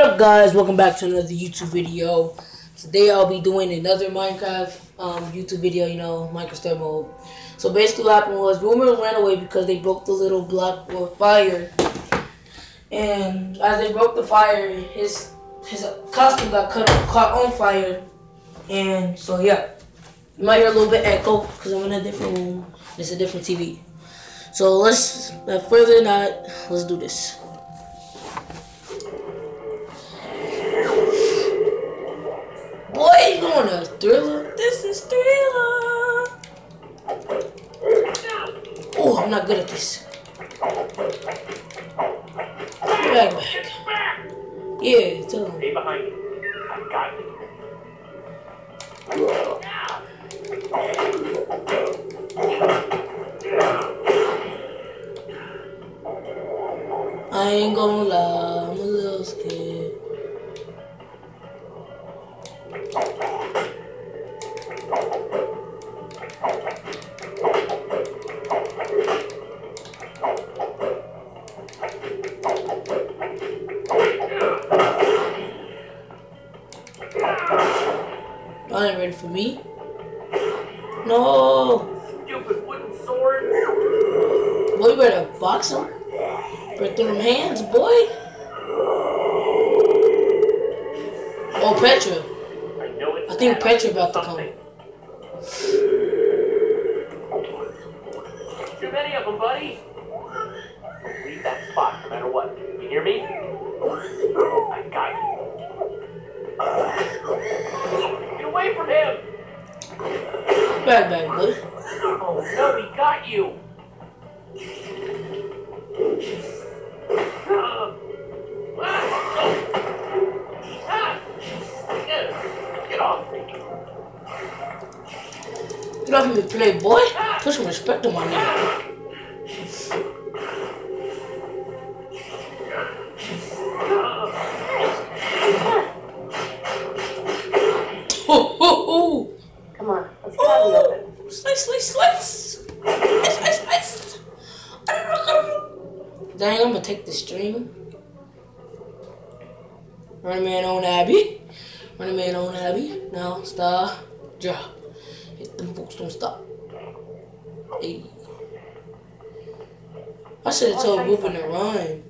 What up guys, welcome back to another YouTube video. Today I'll be doing another Minecraft um, YouTube video, you know, Minecraft mode. So basically what happened was Boomer ran away because they broke the little block of fire. And as they broke the fire, his his costume got cut caught on fire. And so yeah, you might hear a little bit echo because I'm in a different room. It's a different TV. So let's, without further that, let's do this. Boy, you going to thriller? This is thriller. Oh, I'm not good at this. Back, back. Yeah, tell him. Stay behind me. I got I ain't gonna lie, Y'all ain't ready for me? No! Stupid wooden sword. Boy, you better box him. Better through them hands, boy. Oh, Petra. I know it's I think. Petra about to come. Too many of them, buddy. Leave that spot no matter what. You hear me? I got you. Away from him! Back, back, buddy. Oh no, he got you! Get off me! Get off me, play, boy. Put some respect on my name. Gonna take the stream. Run man on Abby. Run man on Abby. Now, star, drop. Hit them folks, don't stop. Hey. I should have told Reuben to run.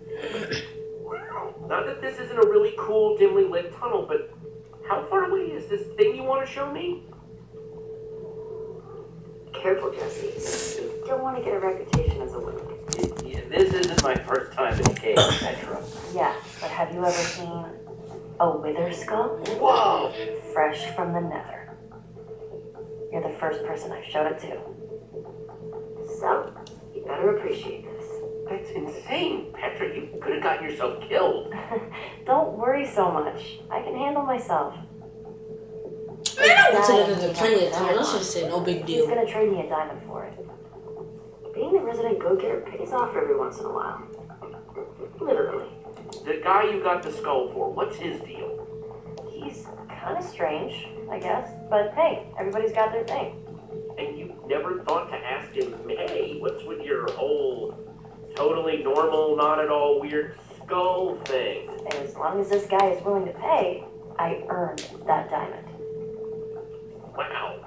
Not that this isn't a really cool, dimly lit tunnel, but how far away is this thing you want to show me? Careful, Jesse. You don't want to get a reputation as a wimp. Yeah, this isn't my first time in a cave, Petra. Yeah, but have you ever seen a wither skull? Whoa! Fresh from the nether. You're the first person I've showed it to. So, you better appreciate this. That's insane, Petra. You could have gotten yourself killed. don't worry so much. I can handle myself. Man, I went to the nether plenty of times. I should have said no big deal. He's deal. gonna trade me a diamond for it. Being the resident go-getter pays off every once in a while. Literally. The guy you got the skull for, what's his deal? He's kind of strange, I guess. But hey, everybody's got their thing. And you never thought to ask him, hey, what's with your whole totally normal, not at all weird skull thing? And as long as this guy is willing to pay, I earned that diamond. Wow.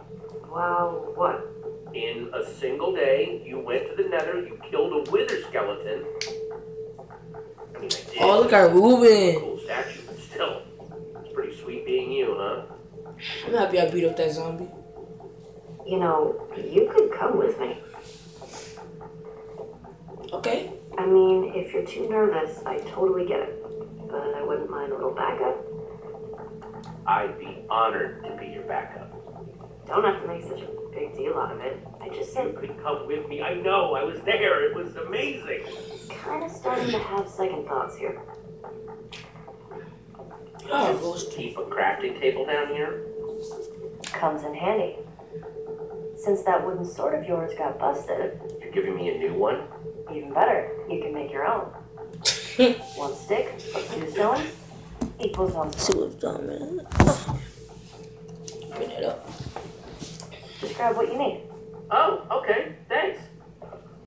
Wow, what? In a single day, you went to the nether, you killed a wither skeleton. I mean, I did. Oh, look at Reuben. Cool statue, but still. It's pretty sweet being you, huh? I'm happy I beat up that zombie. You know, you could come with me. Okay. I mean, if you're too nervous, I totally get it. But I wouldn't mind a little backup. I'd be honored to be your backup. Don't have to make such a big deal out of it. I just You said, could come with me. I know, I was there. It was amazing. kind of starting to have second thoughts here. Oh, ghost. Keep a crafting table down here. Comes in handy. Since that wooden sword of yours got busted, You're giving me a new one. even better, you can make your own. One stick plus two stones equals one See stone. what's done, man. Bring it up. Just grab what you need. Oh, okay. Thanks.